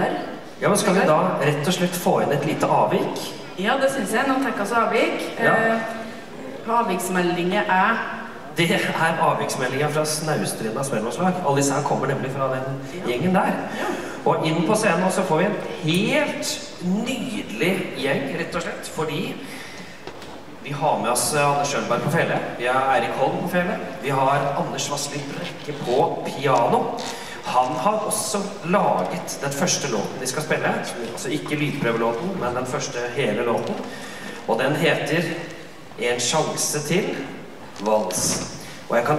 her. Ja, men Skal vi da rett og slett få inn et lite avvik? Ja, det syns jeg. Tar oss avvik. Ja. Eh, avviksmeldinger er Det er avviksmeldinga fra Snaustrinda spellemannslag. Alle disse her kommer nemlig fra den gjengen der. Og inn på scenen så får vi en helt nydelig gjeng, rett og slett. Fordi vi har med oss eh, Anders Schjølberg på fele. Vi har Eirik Holm på fele. Vi har Anders Vassli Brekke på piano. Han har også laget den første låten de skal spille. Altså ikke lydprøvelåten, men den første hele låten. Og den heter En sjanse til vals. Og jeg kan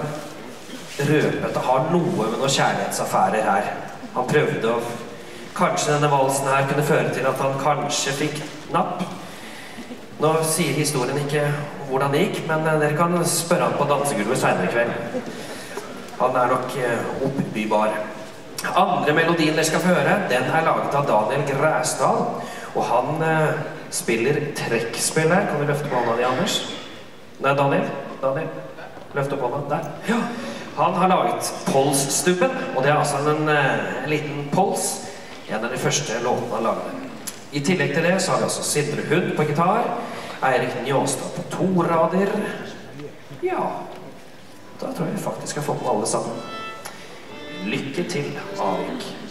røpe at det har noe med noen kjærlighetsaffærer her. Han prøvde å Kanskje denne valsen her kunne føre til at han kanskje fikk napp. Nå sier historien ikke hvordan det gikk, men eh, dere kan spørre han på dansegulvet seinere i kveld. Han er nok eh, oppbybar. Andre melodien dere skal få høre, den er laget av Daniel Græsdal. Og han eh, spiller trekkspill her. Kan du løfte på hånda di, Anders? Nei, Daniel. Daniel. Løft opp hånda. Der. Ja. Han har laget Polsstubben, og det er altså en, eh, en liten pols. En av de første låtene han lagde. I tillegg til det så har vi altså Sindre Hund på gitar. Eirik Njåstad på to rader. Ja, da tror jeg vi faktisk har fått med alle sammen. Lykke til, Avik.